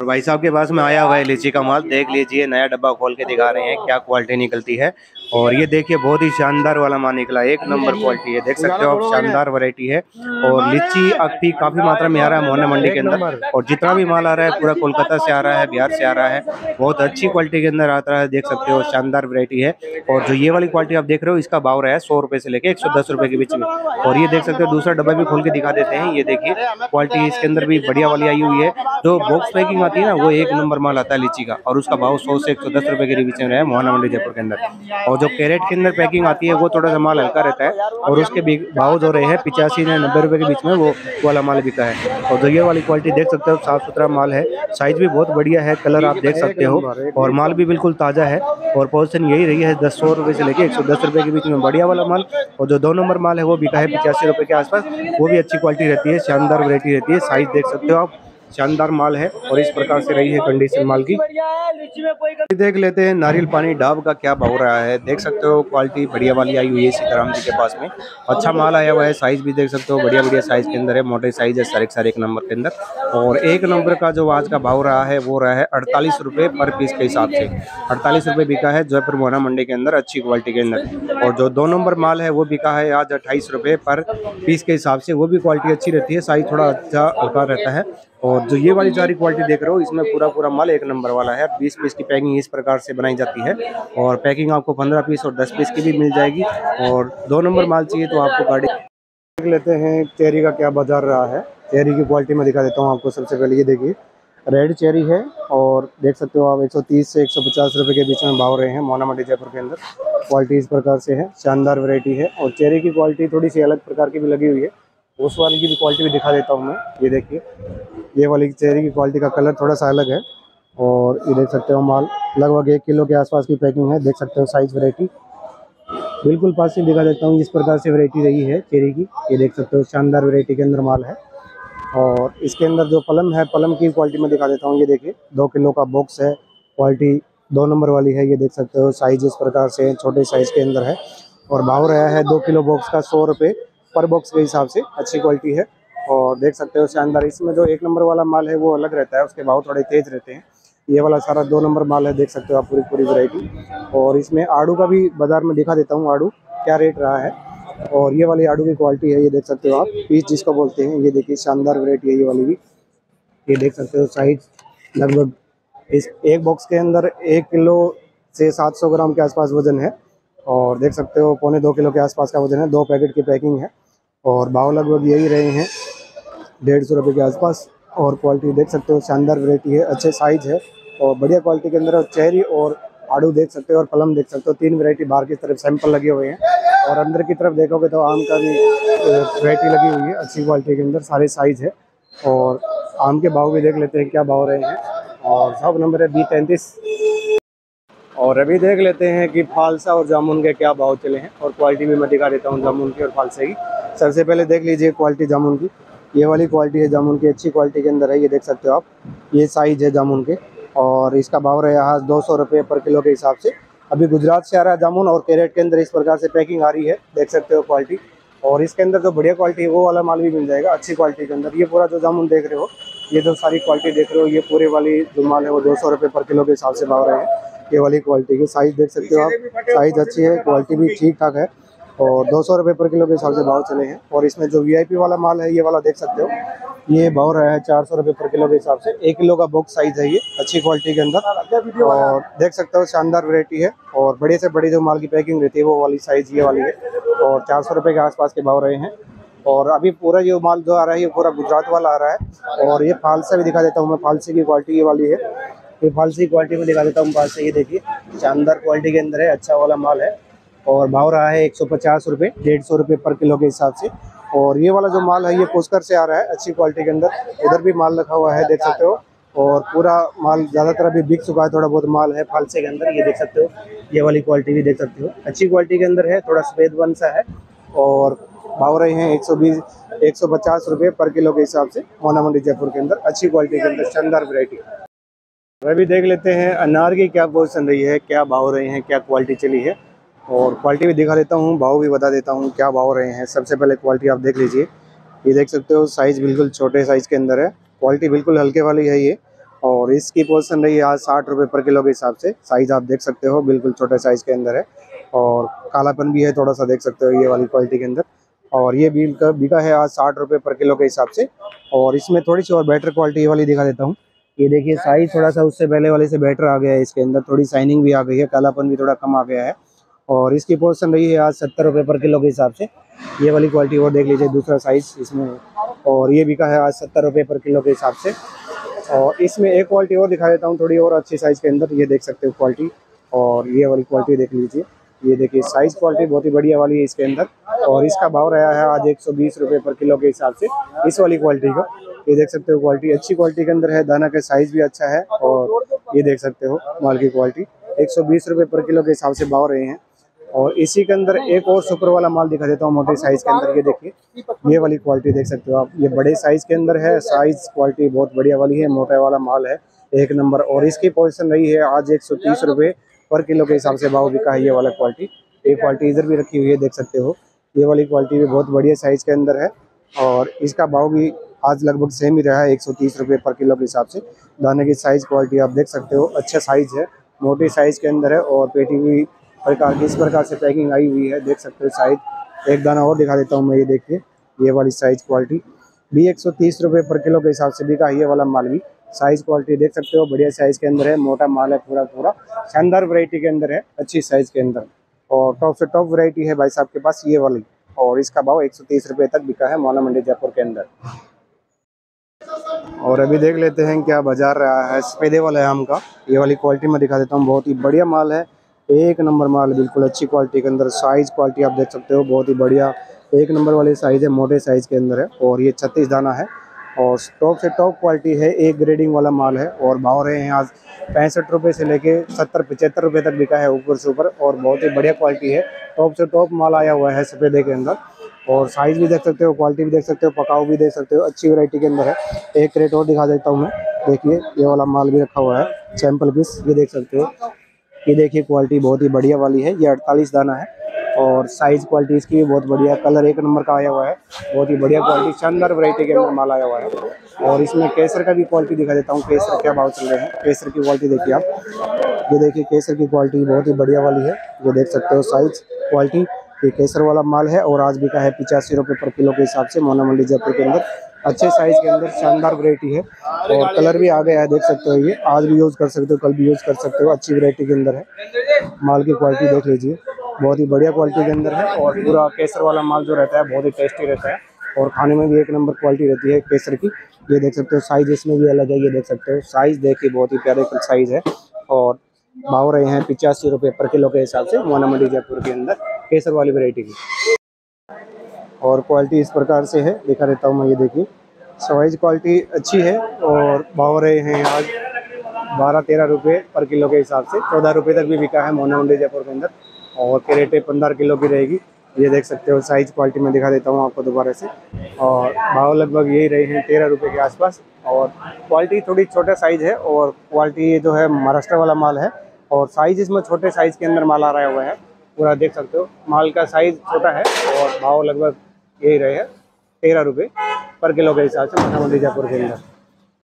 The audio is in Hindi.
और भाई साहब के पास में आया हुआ है लीची का माल। देख लीजिए, नया डब्बा खोल के दिखा रहे हैं, क्या क्वालिटी निकलती है। और ये देखिए बहुत ही शानदार वाला माल निकला एक नंबर क्वालिटी है। देख सकते हो आप शानदार वैरायटी है। और लीची अभी काफ़ी मात्रा में आ रहा है मोहना मंडी के अंदर। और जितना भी माल आ रहा है पूरा कोलकाता से आ रहा है बिहार से आ रहा है बहुत अच्छी क्वालिटी के अंदर आता है देख सकते हो शानदार वरायटी है। और जो ये वाली क्वालिटी आप देख रहे हो इसका भाव रहा है सौ रुपए से लेके एक सौ के बीच में। और ये देख सकते हो दूसरा डब्बा भी खोल के दिखा देते हैं। ये देखिए क्वालिटी इसके अंदर भी बढ़िया वाली आई हुई है। जो बॉक्स पैकिंग आती है ना वो एक नंबर माल आता है लीची का। और उसका भाव सौ से एक सौ के बीच में रहा है मोहना मंडी जयपुर के अंदर। और जो कैरेट के अंदर पैकिंग आती है, वो थोड़ा सा माल हल्का रहता है और उसके भी भाव जो रहे हैं, पिचासी से नब्बे रुपये के बीच में वो वाला माल बिका है। और जो ये वाली क्वालिटी देख सकते हो साफ़ सुथरा माल है। साइज़ भी बहुत बढ़िया है कलर आप देख सकते हो। और माल भी बिल्कुल ताज़ा है। और पोजिशन यही रही है दस सौ रुपए से लेके एक सौ दस रुपए के बीच में बढ़िया वाला माल। और जो दो नंबर माल है, वो बिका है पिचासी रुपए के आसपास। वो भी अच्छी क्वालिटी रहती है, शानदार वरायटी रहती है। साइज़ देख सकते हो आप। शानदार माल है और इस प्रकार से रही है कंडीशन माल की। देख लेते हैं नारियल पानी डाब का क्या भाव रहा है। देख सकते हो क्वालिटी बढ़िया वाली आई हुई है सीताराम जी के पास में। अच्छा माल आया हुआ है साइज़ भी देख सकते हो, बढ़िया बढ़िया साइज़ के अंदर है, मोटे साइज़ है, सारे सारे एक नंबर के अंदर। और एक नंबर का जो आज का भाव रहा है, वो रहा है अड़तालीस रुपये पर पीस के हिसाब से। अड़तालीस रुपये बिका है जयपुर मोहना मंडी के अंदर, अच्छी क्वालिटी के अंदर। और जो दो नंबर माल है, वो बिका है आज अट्ठाईस रुपये पर पीस के हिसाब से, वो भी क्वालिटी अच्छी रहती है साइज़ थोड़ा अच्छा हल्का रहता है। और जो ये वाली सारी क्वालिटी देख रहे हो, इसमें पूरा पूरा माल एक नंबर वाला है। बीस पीस की पैकिंग इस प्रकार से बनाई जाती है। और पैकिंग आपको पंद्रह पीस और दस पीस की भी मिल जाएगी। और दो नंबर माल चाहिए तो आपको गाड़ी देख लेते हैं, चेरी का क्या बाज़ार रहा है। चेरी की क्वालिटी में दिखा देता हूँ आपको सबसे पहले। ये देखिए रेड चेरी है और देख सकते हो आप 130 से 150 रुपए के बीच में भाव रहे हैं मोना मंडी जयपुर के अंदर। क्वालिटी इस प्रकार से है, शानदार वैरायटी है। और चेरी की क्वालिटी थोड़ी सी अलग प्रकार की भी लगी हुई है। उस वाली की भी क्वालिटी भी दिखा देता हूँ मैं। ये देखिए, ये वाली चेहरे की क्वालिटी का कलर थोड़ा सा अलग है। और ये देख सकते हो माल, लगभग एक किलो के आसपास की पैकिंग है। देख सकते हो साइज़ वैरायटी बिल्कुल पास से दिखा देता हूँ, इस प्रकार से वैरायटी रही है चेरी की। ये देख सकते हो शानदार वैरायटी के अंदर माल है। और इसके अंदर जो पलम है पलम की क्वालिटी में दिखा देता हूँ। ये देखिए, दो किलो का बॉक्स है। क्वालिटी दो नंबर वाली है। ये देख सकते हो साइज़ इस प्रकार से, छोटे साइज़ के अंदर है। और भाव रहा है दो किलो बॉक्स का सौ रुपये पर बॉक्स के हिसाब से अच्छी क्वालिटी है। और देख सकते हो शानदार, इसमें जो एक नंबर वाला माल है वो अलग रहता है, उसके भाव थोड़े तेज रहते हैं। ये वाला सारा दो नंबर माल है, देख सकते हो आप पूरी पूरी वैरायटी और इसमें आड़ू का भी बाज़ार में दिखा देता हूँ, आड़ू क्या रेट रहा है। और ये वाली आड़ू की क्वालिटी है, ये देख सकते हो आप पीस जिसको बोलते हैं, ये देखिए शानदार वैरायटी है ये वाली भी। ये देख सकते हो साइज़ लगभग इस एक बॉक्स के अंदर एक किलो से सात सौ ग्राम के आसपास वज़न है। और देख सकते हो पौने दो किलो के आसपास का वज़न है, दो पैकेट की पैकिंग है और भाव लगभग यही रहे हैं, डेढ़ सौ रुपये के आसपास। और क्वालिटी देख सकते हो, शानदार वैरायटी है, अच्छे साइज़ है और बढ़िया क्वालिटी के अंदर चेहरी और आड़ू देख सकते हो और पलम देख सकते हो। तीन वैरायटी बाहर की तरफ़ सैंपल लगे हुए हैं और अंदर की तरफ़ देखोगे तो आम का भी वैरायटी लगी हुई है, अच्छी क्वालिटी के अंदर सारे साइज़ है। और आम के भाव भी देख लेते हैं क्या भाव रहे हैं। और सब नंबर है बी तैंतीस। और अभी देख लेते हैं कि फालसा और जामुन के क्या भाव चले हैं और क्वालिटी भी मैं दिखा देता हूँ जामुन की और फालसा की। सबसे पहले देख लीजिए क्वालिटी जामुन की। ये वाली क्वालिटी है जामुन की, अच्छी क्वालिटी के अंदर है, ये देख सकते हो आप। ये साइज़ है जामुन के और इसका भाव रहा है दो सौ रुपये पर किलो के हिसाब से। अभी गुजरात से आ रहा है जामुन और कैरेट के अंदर इस प्रकार से पैकिंग आ रही है, देख सकते हो क्वालिटी और इसके अंदर जो बढ़िया क्वालिटी है, वो वाला माल भी मिल जाएगा, अच्छी क्वालिटी के अंदर। ये पूरा जो जामुन देख रहे हो ये जो सारी क्वालिटी देख रहे हो, ये पूरे वाली जो माल है वो दो सौ रुपये पर किलो के हिसाब से भाव रहे हैं। ये वाली क्वालिटी की साइज़ देख सकते हो आप। साइज़ अच्छी है क्वालिटी भी ठीक ठाक है और दो सौ रुपये पर किलो के हिसाब से भाव चले हैं। और इसमें जो वीआईपी वाला माल है, ये वाला देख सकते हो। ये भाव रहा है चार सौ रुपये पर किलो के हिसाब से। एक किलो का बॉक्स साइज़ है ये, अच्छी क्वालिटी के अंदर। और देख सकते हो, शानदार वैरायटी है और बड़े से बड़ी जो माल की पैकिंग रहती है, वो वाली साइज़ ये वाली है। और चार सौ रुपये के आसपास के भाव रहे हैं। और अभी पूरा जो माल जो आ रहा है, ये पूरा गुजरात वाला आ रहा है। और ये फालसा भी दिखा देता हूँ मैं, फालसी की क्वालिटी ये वाली है। ये फालसी क्वालिटी में दिखा देता हूँ, फालसा ये देखिए। शानदार क्वालिटी के अंदर है अच्छा वाला माल है। और भाव रहा है एक सौ पचास रुपये डेढ़ सौ रुपये पर किलो के हिसाब से। और ये वाला जो माल है, ये पुष्कर से आ रहा है, अच्छी क्वालिटी के अंदर। इधर भी माल रखा हुआ है, देख सकते हो। और पूरा माल ज़्यादातर अभी बिक चुका है, थोड़ा बहुत माल है फालसे के अंदर, ये देख सकते हो। ये वाली क्वालिटी भी देख सकते हो। अच्छी क्वालिटी के अंदर है, थोड़ा सफ़ेद वन सा है। और भाव रहे हैं एक सौ बीस, एक सौ पचास रुपये पर किलो के हिसाब से मोना मंडी जयपुर के अंदर। अच्छी क्वालिटी के अंदर शानदार वैरायटी अभी देख लेते हैं, अनार की क्या पोजिशन रही है, क्या भाव रहे हैं, क्या क्वालिटी चली है। और क्वालिटी भी दिखा देता हूँ, भाव भी बता देता हूँ क्या भाव रहे हैं। सबसे पहले क्वालिटी आप देख लीजिए। ये देख सकते हो साइज़ बिल्कुल छोटे साइज़ के अंदर है। क्वालिटी बिल्कुल हल्के वाली है ये। और इसकी पोजिशन रही है आज साठ रुपये पर किलो के हिसाब से। साइज़ आप देख सकते हो, बिल्कुल छोटे साइज़ के अंदर है। और कालापन भी है, थोड़ा सा देख सकते हो ये वाली क्वालिटी के अंदर। और ये बिल का बिका है आज साठ रुपये पर किलो के हिसाब से। और इसमें थोड़ी सी और बेटर क्वालिटी वाली दिखा देता हूँ। ये देखिए साइज़ थोड़ा सा उससे पहले वाले से बेटर आ गया है इसके अंदर। थोड़ी साइनिंग भी आ गई है, कालापन भी थोड़ा कम आ गया है। और इसकी पोजिशन रही है आज सत्तर रुपये पर किलो के हिसाब से। ये वाली क्वालिटी और देख लीजिए दूसरा साइज़ इसमें और ये बिका है आज सत्तर रुपये पर किलो के हिसाब से। और इसमें एक क्वालिटी और दिखा देता हूँ थोड़ी और अच्छी साइज़ के अंदर। ये देख सकते हो क्वालिटी और ये वाली क्वालिटी देख लीजिए। ये देखिए साइज़ क्वालिटी बहुत ही बढ़िया वाली है इसके अंदर। और इसका भाव रहा है आज एक सौ पर किलो के हिसाब से इस वाली क्वालिटी का। ये देख सकते हो क्वालिटी अच्छी क्वालिटी के अंदर है, दाना का साइज़ भी अच्छा है और ये देख सकते हो माल की क्वालिटी एक सौ पर किलो के हिसाब से भाव रहे हैं। और इसी के अंदर एक और सुपर वाला माल दिखा देता हूँ, मोटे साइज़ के अंदर। ये देखिए, ये वाली क्वालिटी देख सकते हो आप। ये बड़े साइज़ के अंदर है साइज़ क्वालिटी बहुत बढ़िया वाली है, मोटा वाला माल है, एक नंबर। और इसकी पोजीशन रही है आज एक सौ तीस रुपये पर किलो के हिसाब से भाव बिका है ये वाला क्वालिटी ये क्वालिटी इधर भी रखी हुई है, देख सकते हो। ये वाली क्वालिटी भी बहुत बढ़िया साइज़ के अंदर है और इसका भाव भी आज लगभग सेम ही रहा है, एक सौ पर किलो के हिसाब से। दाने की साइज़ क्वालिटी आप देख सकते हो अच्छा साइज़ है, मोटी साइज़ के अंदर है और पेटी भी प्रकार की इस प्रकार से पैकिंग आई हुई है, देख सकते हो साइज़ एक दाना और दिखा देता हूँ मैं, ये देखिए, ये वाली साइज़ क्वालिटी भी एक सौ तीस रुपये पर किलो के हिसाब से बिका ये वाला माल भी। साइज़ क्वालिटी देख सकते हो, बढ़िया साइज़ के अंदर है, मोटा माल है पूरा पूरा शानदार वैरायटी के अंदर है, अच्छी साइज़ के अंदर। और टॉप से टॉप वरायटी है भाई साहब के पास ये वाली। और इसका भाव एक सौ तक बिका है मौला मंडी जयपुर के अंदर। और अभी देख लेते हैं क्या बाज़ार रहा है। सफेदे वाले आम का। ये वाली क्वालिटी में दिखा देता हूँ, बहुत ही बढ़िया माल है। एक नंबर माल, बिल्कुल अच्छी क्वालिटी के अंदर। साइज़ क्वालिटी आप देख सकते हो, बहुत ही बढ़िया। एक नंबर वाली साइज़ है, मोटे साइज़ के अंदर है। और ये छत्तीस दाना है। और टॉप से टॉप क्वालिटी है, एक ग्रेडिंग वाला माल है और भाव रहे हैं आज पैंसठ रुपये से लेके सत्तर, पचहत्तर रुपये तक बिका है ऊपर से ऊपर और बहुत ही बढ़िया क्वालिटी है। टॉप से टॉप माल आया हुआ है सफ़ेदे के अंदर और साइज़ भी देख सकते हो क्वालिटी भी देख सकते हो, पकाऊ भी देख सकते हो, अच्छी वैरायटी के अंदर है। एक रेट और दिखा देता हूँ मैं। देखिए, ये वाला माल भी रखा हुआ है सैंपल पीस ये देख सकते हो। ये देखिए क्वालिटी बहुत ही बढ़िया वाली है, ये अड़तालीस दाना है। और साइज़ क्वालिटी इसकी भी बहुत बढ़िया कलर एक नंबर का आया हुआ है। बहुत ही बढ़िया क्वालिटी शानदार वैरायटी के अंदर माल आया हुआ है। और इसमें केसर का भी क्वालिटी दिखा देता हूँ। केसर क्या भाव चल रहे हैं? केसर की क्वालिटी देखिए आप। ये देखिए, केसर की क्वालिटी बहुत ही बढ़िया वाली है। ये देख सकते हो साइज़ क्वालिटी ये केसर वाला माल है और आज भी बिका है पिचासी रुपये पर किलो के हिसाब से मोना मंडी जयपुर के अंदर। अच्छे साइज़ के अंदर शानदार वैरायटी है। और कलर भी आ गया है, देख सकते हो ये। आज भी यूज़ कर सकते हो, कल भी यूज़ कर सकते हो। अच्छी वैरायटी के अंदर है। माल की क्वालिटी देख लीजिए। बहुत ही बढ़िया क्वालिटी के अंदर है और पूरा केसर वाला माल जो रहता है, बहुत ही टेस्टी रहता है। और खाने में भी एक नंबर क्वालिटी रहती है केसर की। ये देख सकते हो साइज़ इसमें भी अलग है, ये देख सकते हो। साइज़ देखिए, बहुत ही प्यारे साइज़ है। और भाव रहे हैं पिचासी रुपये पर किलो के हिसाब से मोना मंडी जयपुर के अंदर केसर वाली वैरायटी की। और क्वालिटी इस प्रकार से है, दिखा देता हूँ मैं, ये देखिए। साइज़ क्वालिटी अच्छी है और भाव रहे हैं आज बारह तेरह रुपये पर किलो के हिसाब से। चौदह रुपये तक भी बिका है मोना मंडी जयपुर के अंदर। और क्रेटे पंद्रह किलो की रहेगी। ये देख सकते हो साइज़ क्वालिटी में दिखा देता हूँ आपको दोबारा से। और भाव लगभग यही रहे हैं तेरह रुपये के आसपास। और क्वालिटी थोड़ी छोटा साइज़ है और क्वालिटी जो है महाराष्ट्र वाला माल है। और साइज़ इसमें छोटे साइज़ के अंदर माल आ रहा हुआ है। पूरा देख सकते हो, माल का साइज़ छोटा है और भाव लगभग यही रहे हैं तेरह रुपये पर किलो के हिसाब से मंडी जयपुर के अंदर।